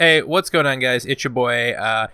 Hey, what's going on, guys? It's your boy. Uh,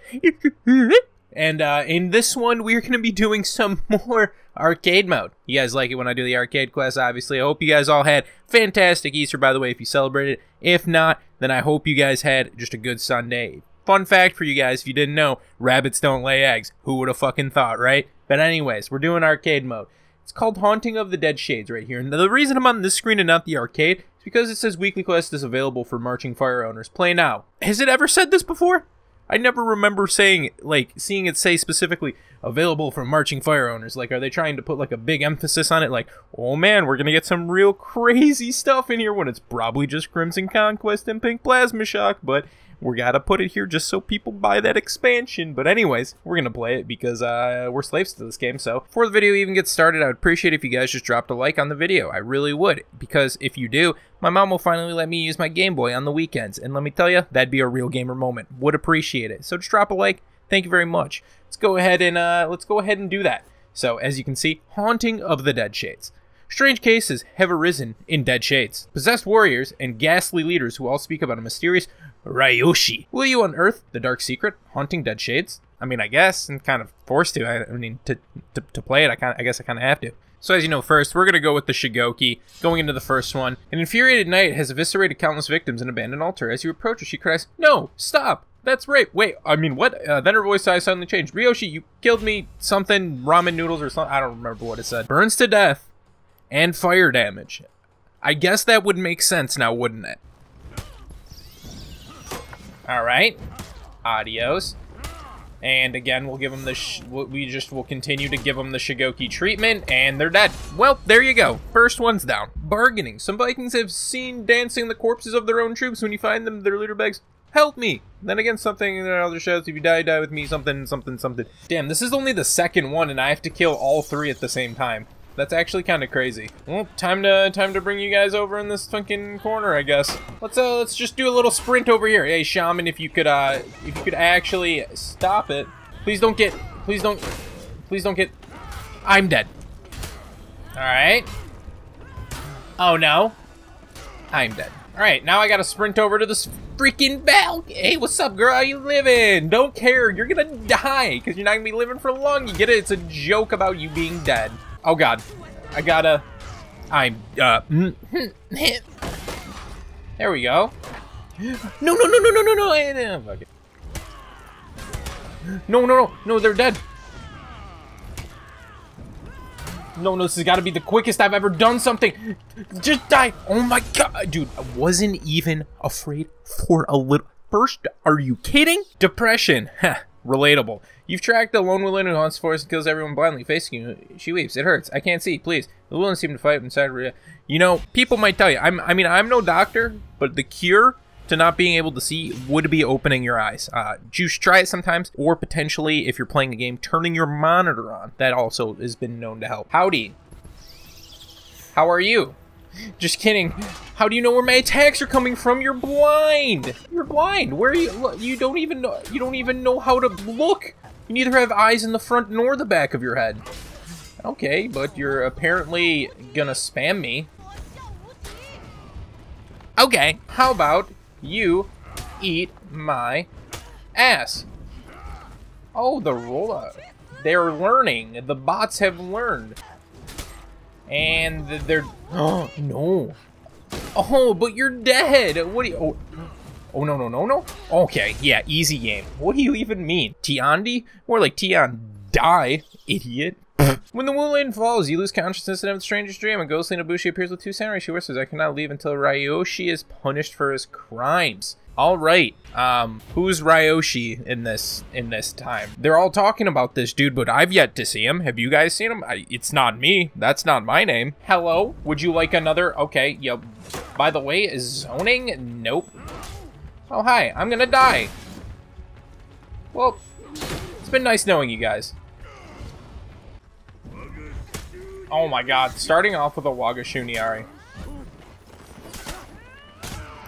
and uh, in this one, we're going to be doing some more arcade mode. You guys like it when I do the arcade quest, obviously. I hope you guys all had fantastic Easter, by the way, if you celebrated. If not, then I hope you guys had just a good Sunday. Fun fact for you guys, if you didn't know, rabbits don't lay eggs. Who would have fucking thought, right? But anyways, we're doing arcade mode. It's called Haunting of the Dead Shades right here. And the reason I'm on this screen and not the arcade because it says weekly quest is available for marching fire owners. Play now. Has it ever said this before? I never remember saying like seeing it say specifically available for marching fire owners. Like, are they trying to put like a big emphasis on it? Like, oh man, we're gonna get some real crazy stuff in here when it's probably just Crimson Conquest and Pink Plasma Shock, but we gotta put it here just so people buy that expansion. But anyways, we're gonna play it because uh, we're slaves to this game. So before the video even gets started, I would appreciate if you guys just dropped a like on the video. I really would because if you do, my mom will finally let me use my Game Boy on the weekends. And let me tell you, that'd be a real gamer moment. Would appreciate it. So just drop a like. Thank you very much. Let's go ahead and uh, let's go ahead and do that. So as you can see, Haunting of the Dead Shades. Strange cases have arisen in Dead Shades. Possessed warriors and ghastly leaders who all speak about a mysterious Ryoshi. Will you unearth the dark secret haunting Dead Shades? I mean, I guess, and kind of forced to. I, mean, to, to, to play it, I kind I guess I kind of have to. So as you know, first we're gonna go with the Shugoki. Going into the first one, an infuriated knight has eviscerated countless victims in an abandoned altar. As you approach her, she cries, "No, stop! That's rape! Wait, I mean, what?" Uh, then her voice size suddenly changed. Ryoshi, you killed me. Something ramen noodles or something. I don't remember what it said. Burns to death, and fire damage. I guess that would make sense now, wouldn't it? All right. Adios. And again, we'll give them the, we just will continue to give them the Shugoki treatment, and they're dead. Well, there you go. First one's down. Bargaining. Some Vikings have seen dancing the corpses of their own troops. When you find them, their leader begs, help me. Then again, something in other shouts, if you die, die with me, something, something, something. Damn, this is only the second one, and I have to kill all three at the same time. That's actually kind of crazy. Well, time to time to bring you guys over in this fucking corner, I guess. Let's uh let's just do a little sprint over here. Hey, shaman, if you could uh if you could actually stop it. Please don't get please don't please don't get I'm dead. All right. Oh no. I'm dead. All right, now I gotta sprint over to this freaking bell. Hey, what's up, girl? How you living? Don't care. You're gonna die because you're not gonna be living for long. You get it? It's a joke about you being dead. Oh god. I gotta... I'm, uh... Mm. there we go. No, no, no, no, no, no, no! Eh, eh, no. No, no, no, no, they're dead. No, no, this has got to be the quickest I've ever done something. Just die. Oh my god. Dude, I wasn't even afraid for a little... First, are you kidding? Depression. Relatable. You've tracked a lone woman who haunts forest and kills everyone blindly. Facing you, she weeps. It hurts. I can't see. Please. The women seem to fight inside. You know, people might tell you. I'm. I mean, I'm no doctor, but the cure to not being able to see would be opening your eyes. Uh, juice, try it sometimes, or potentially, if you're playing a game, turning your monitor on. That also has been known to help. Howdy. How are you? Just kidding. How do you know where my attacks are coming from? You're blind. You're blind. Where are you? You don't even know. You don't even know how to look. You neither have eyes in the front nor the back of your head. Okay, but you're apparently gonna spam me. Okay, how about you eat my ass? Oh, the roller. They're learning. The bots have learned. And they're... Oh, no. Oh, but you're dead. What do you... Oh, oh no, no, no, no. Okay, yeah, easy game. What do you even mean? Tiandi? More like Tian die, idiot. when the moonlight falls, you lose consciousness and have the strangest dream. A ghostly Nobushi appears with two samurai. She whispers, I cannot leave until Ryoshi is punished for his crimes. All right. Um, who's Ryoshi in this in this time? They're all talking about this dude, but I've yet to see him. Have you guys seen him? I, it's not me. That's not my name. Hello. Would you like another? Okay. Yep. By the way, is zoning? Nope. Oh hi. I'm gonna die. Well, it's been nice knowing you guys. Oh my god, starting off with a Wagashuniari.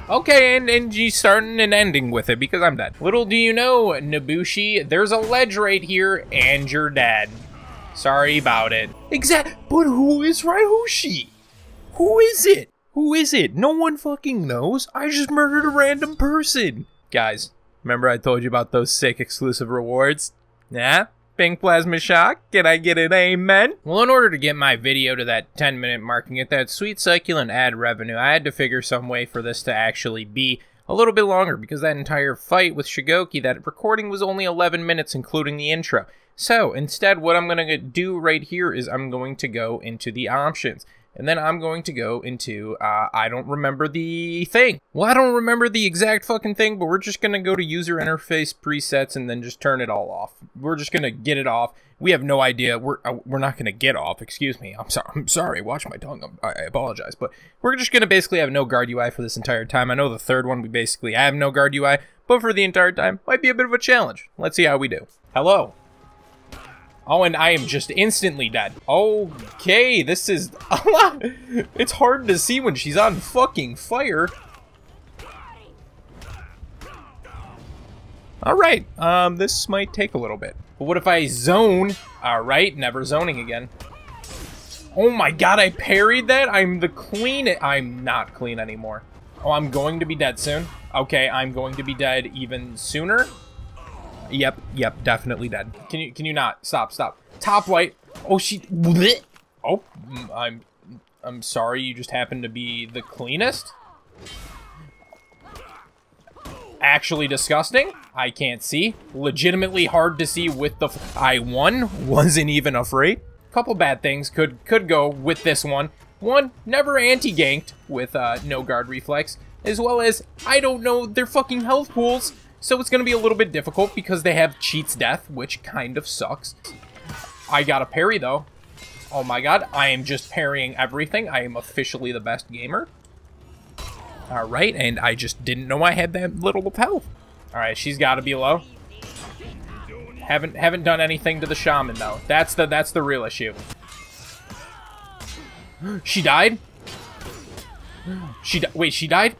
Okay, and, and starting and ending with it because I'm dead. Little do you know, Nobushi, there's a ledge right here and you're dead. Sorry about it. Exact, but who is Ryoshi? Who is it? Who is it? No one fucking knows. I just murdered a random person. Guys, remember I told you about those sick exclusive rewards? Yeah? Pink Plasma Shock? Can I get an amen? Well, in order to get my video to that 10 minute mark and get that sweet succulent ad revenue, I had to figure some way for this to actually be a little bit longer because that entire fight with Shugoki, that recording was only 11 minutes, including the intro. So instead, what I'm going to do right here is I'm going to go into the options. And then I'm going to go into, uh, I don't remember the thing. Well, I don't remember the exact fucking thing, but we're just going to go to user interface presets and then just turn it all off. We're just going to get it off. We have no idea. We're, uh, we're not going to get off. Excuse me. I'm sorry. I'm sorry. Watch my tongue. I'm, I apologize. But we're just going to basically have no guard UI for this entire time. I know the third one, we basically have no guard UI, but for the entire time, might be a bit of a challenge. Let's see how we do. Hello. Oh, and I am just instantly dead. Okay, this is a lot. It's hard to see when she's on fucking fire. Alright, um, this might take a little bit. But what if I zone? Alright, never zoning again. Oh my god, I parried that? I'm the clean- I'm not clean anymore. Oh, I'm going to be dead soon. Okay, I'm going to be dead even sooner. Yep, yep, definitely dead. Can you can you not stop stop? Top white. Oh she. Bleh. Oh, mm, I'm I'm sorry. You just happen to be the cleanest. Actually disgusting. I can't see. Legitimately hard to see with the. I won. Wasn't even afraid. Couple bad things could could go with this one. One, never anti-ganked with uh, no guard reflex, as well as I don't know their fucking health pools. So it's going to be a little bit difficult because they have Cheats Death, which kind of sucks. I got a parry, though. Oh my god, I am just parrying everything. I am officially the best gamer. Alright, and I just didn't know I had that little of health. Alright, she's got to be low. Haven't haven't done anything to the shaman though. That's the that's the real issue. she died. She di wait. She died.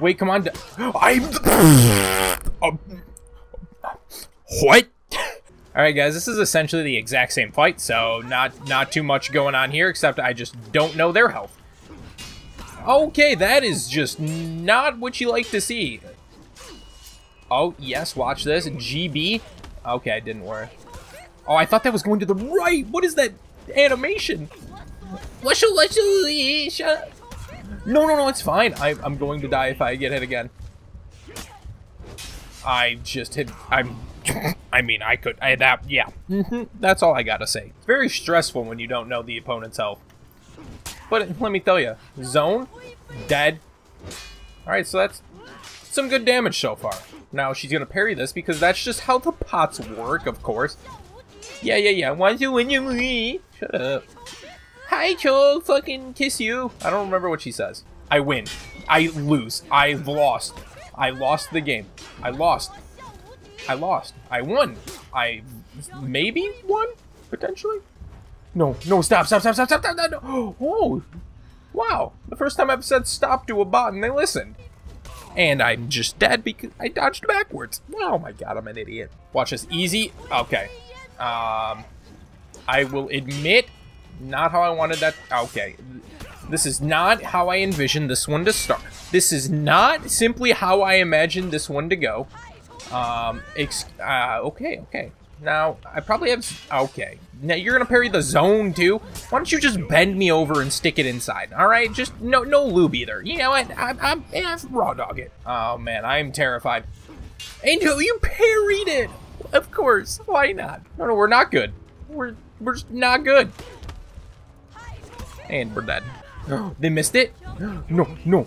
Wait, come on. I'm. Uh, what? All right, guys. This is essentially the exact same fight, so not not too much going on here, except I just don't know their health. Okay, that is just not what you like to see. Oh, yes, watch this. GB. Okay, it didn't work. Oh, I thought that was going to the right. What is that animation? Let's let's shut no, no, no, it's fine. I, I'm going to die if I get hit again. I just hit... I'm... I mean, I could... I, that... Yeah. Mm-hmm, that's all I gotta say. It's very stressful when you don't know the opponent's health. But let me tell you, zone, dead. Alright, so that's some good damage so far. Now she's gonna parry this because that's just how the pots work, of course. Yeah, yeah, yeah. Want you win, you Shut up. Hi, Cho, fucking kiss you. I don't remember what she says. I win. I lose. I lost. I lost the game. I lost. I lost. I won. I maybe won? Potentially? No, no, stop, stop, stop, stop, stop, stop, stop, no. Oh, wow. The first time I've said stop to a bot and they listened. And I'm just dead because I dodged backwards. Oh my god, I'm an idiot. Watch this. Easy. Okay. Um, I will admit not how I wanted that. Okay. This is not how I envisioned this one to start. This is not simply how I imagined this one to go. Um, uh, okay, okay. Now, I probably have... Okay. Now, you're gonna parry the zone, too? Why don't you just bend me over and stick it inside, alright? Just no no lube either. You know what? I'm, I'm, yeah, raw dog it. Oh, man, I'm terrified. Angel, you parried it! Of course. Why not? No, no, we're not good. We're, we're just not good. And we're dead. they missed it? No, no.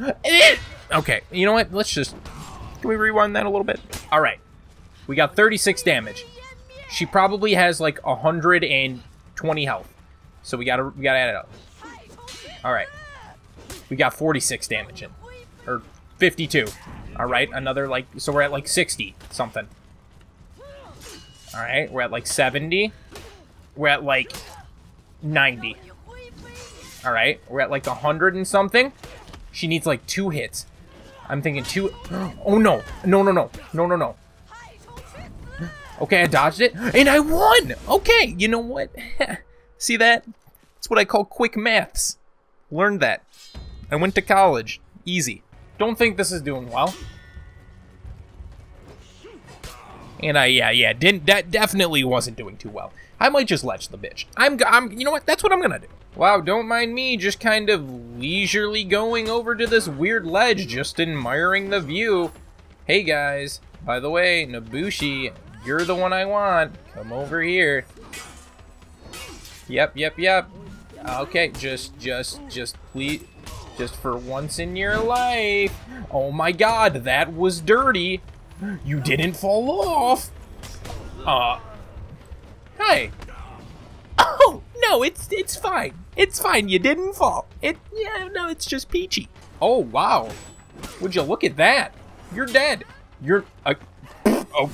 Okay, you know what? Let's just... Can we rewind that a little bit? Alright. We got 36 damage. She probably has like 120 health. So we gotta, we gotta add it up. Alright. We got 46 damage in. Or 52. Alright, another like... So we're at like 60 something. Alright, we're at like 70. We're at like 90. All right, we're at like a hundred and something. She needs like two hits. I'm thinking two. Oh no, no, no, no, no, no, no. Okay, I dodged it, and I won! Okay, you know what? See that? That's what I call quick maths. Learned that. I went to college. Easy. Don't think this is doing well. And I, yeah, yeah, didn't that definitely wasn't doing too well. I might just ledge the bitch. I'm, I'm, you know what? That's what I'm gonna do. Wow, don't mind me, just kind of leisurely going over to this weird ledge, just admiring the view. Hey guys, by the way, Nobushi, you're the one I want. Come over here. Yep, yep, yep. Okay, just, just, just please, just for once in your life. Oh my god, that was dirty. You didn't fall off. Uh, hey. Oh, no, it's, it's fine. It's fine, you didn't fall. It, yeah, no, it's just peachy. Oh, wow. Would you look at that? You're dead. You're, uh, oh.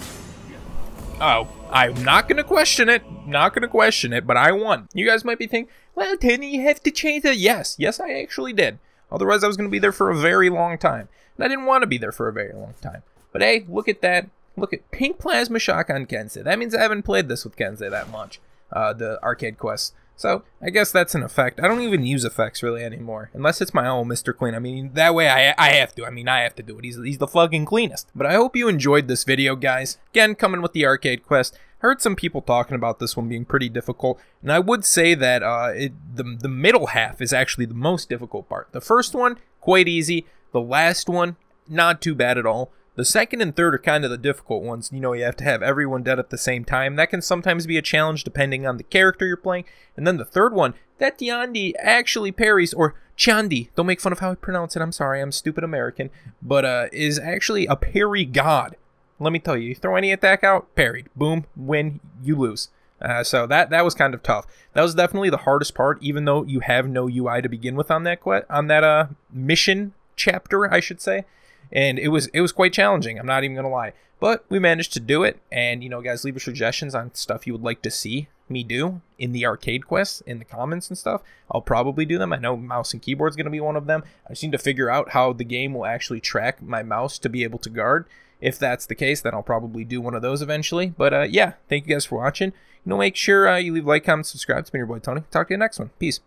Oh, I'm not gonna question it. Not gonna question it, but I won. You guys might be thinking, well, didn't you have to change it? Yes, yes, I actually did. Otherwise, I was gonna be there for a very long time. And I didn't want to be there for a very long time. But hey, look at that. Look at Pink Plasma Shock on Kensei. That means I haven't played this with Kensei that much. Uh, the arcade quest. So I guess that's an effect. I don't even use effects really anymore, unless it's my own Mr. Clean. I mean, that way I, I have to. I mean, I have to do it. He's, he's the fucking cleanest. But I hope you enjoyed this video, guys. Again, coming with the arcade quest. Heard some people talking about this one being pretty difficult, and I would say that uh, it, the the middle half is actually the most difficult part. The first one quite easy. The last one not too bad at all. The second and third are kind of the difficult ones. You know, you have to have everyone dead at the same time. That can sometimes be a challenge depending on the character you're playing. And then the third one, that Tiandi actually parries, or Chandi, don't make fun of how I pronounce it, I'm sorry, I'm stupid American, but uh, is actually a parry god. Let me tell you, you throw any attack out, parried. Boom, win, you lose. Uh, so that that was kind of tough. That was definitely the hardest part, even though you have no UI to begin with on that on that uh, mission chapter, I should say and it was it was quite challenging. I'm not even gonna lie, but we managed to do it. And you know, guys, leave your suggestions on stuff you would like to see me do in the arcade quests in the comments and stuff. I'll probably do them. I know mouse and keyboard is gonna be one of them. I just need to figure out how the game will actually track my mouse to be able to guard. If that's the case, then I'll probably do one of those eventually. But uh, yeah, thank you guys for watching. You know, make sure uh, you leave a like, comment, subscribe. It's been your boy Toeknee. Talk to you next one. Peace.